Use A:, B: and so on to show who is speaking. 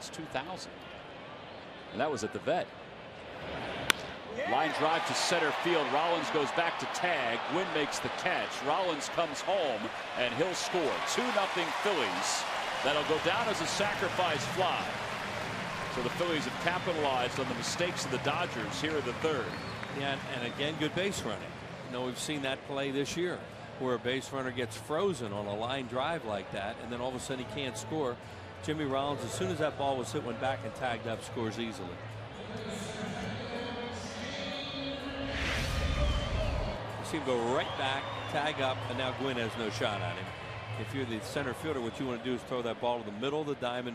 A: since 2000. And that was at the vet. Line drive to center field. Rollins goes back to tag. Gwynn makes the catch. Rollins comes home and he'll score. 2 0 Phillies. That'll go down as a sacrifice fly. So the Phillies have capitalized on the mistakes of the Dodgers here in the third.
B: Yeah, and again, good base running. You know, we've seen that play this year where a base runner gets frozen on a line drive like that, and then all of a sudden he can't score. Jimmy Rollins, as soon as that ball was hit, went back and tagged up, scores easily. You see him go right back, tag up, and now Gwynn has no shot at him. If you're the center fielder, what you want to do is throw that ball to the middle of the diamond.